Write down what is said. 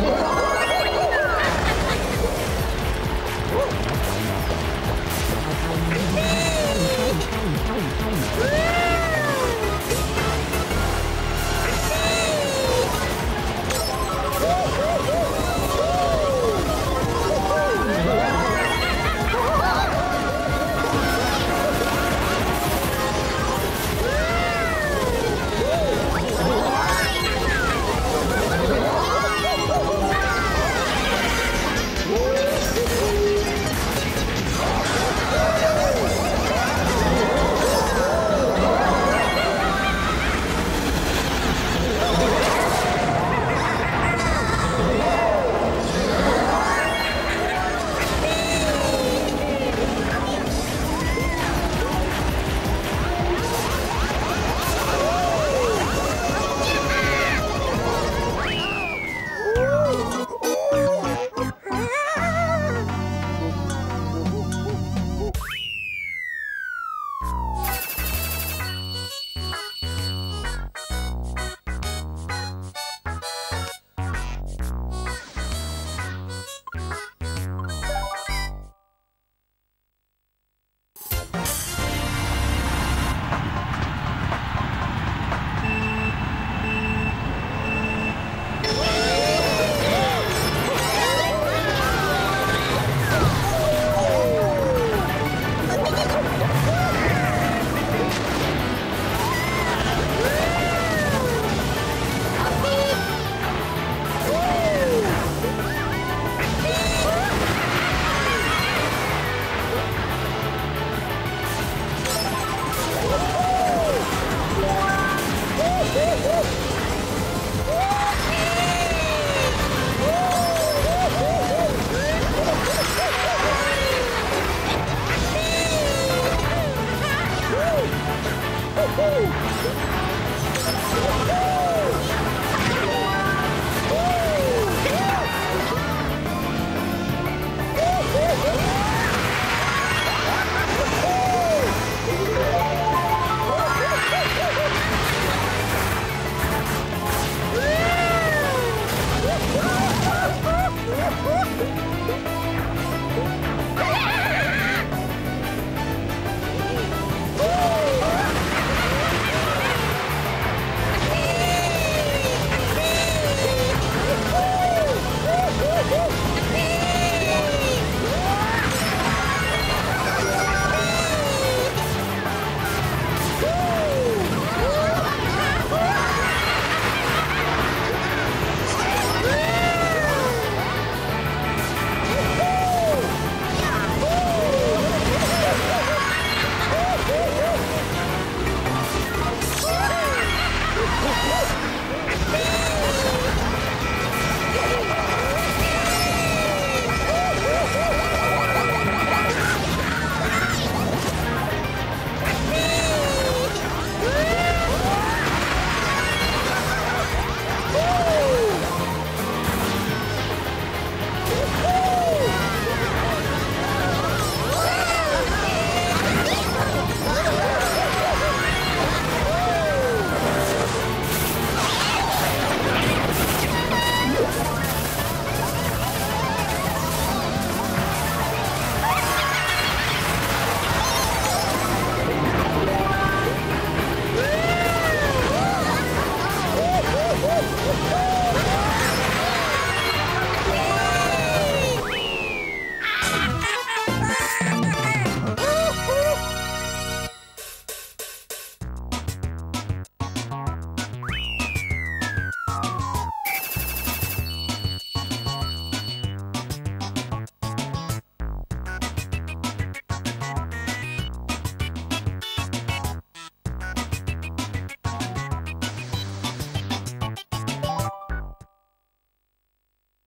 Yeah.